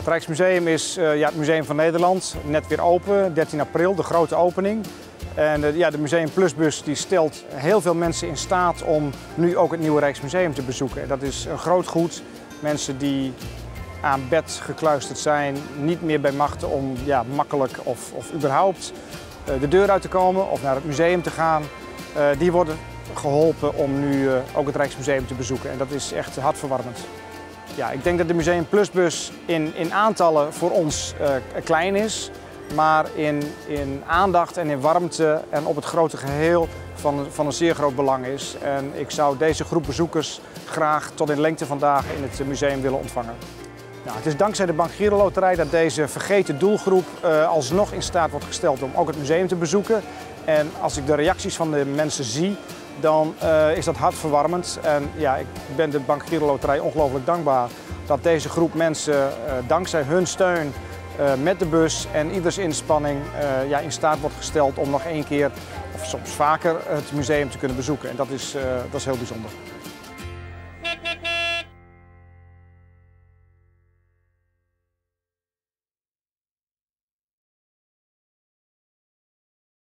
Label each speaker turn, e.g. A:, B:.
A: Het Rijksmuseum is uh, ja, het Museum van Nederland, net weer open, 13 april, de grote opening. En uh, ja, de Museum Plusbus die stelt heel veel mensen in staat om nu ook het nieuwe Rijksmuseum te bezoeken. Dat is een groot goed. Mensen die aan bed gekluisterd zijn, niet meer bij machten om ja, makkelijk of, of überhaupt uh, de deur uit te komen of naar het museum te gaan. die worden geholpen om nu ook het Rijksmuseum te bezoeken. En dat is echt hartverwarmend. Ja, ik denk dat de Museum Plusbus in, in aantallen voor ons uh, klein is, maar in, in aandacht en in warmte en op het grote geheel van, van een zeer groot belang is. En ik zou deze groep bezoekers graag tot in lengte vandaag in het museum willen ontvangen. Nou, het is dankzij de Bank Giro Loterij dat deze vergeten doelgroep uh, alsnog in staat wordt gesteld om ook het museum te bezoeken. En als ik de reacties van de mensen zie, dan uh, is dat hartverwarmend. En ja, ik ben de Bank Giro Loterij ongelooflijk dankbaar dat deze groep mensen uh, dankzij hun steun uh, met de bus en ieders inspanning ja, in staat wordt gesteld om nog één keer of soms vaker het museum te kunnen bezoeken. En dat is, dat is heel bijzonder.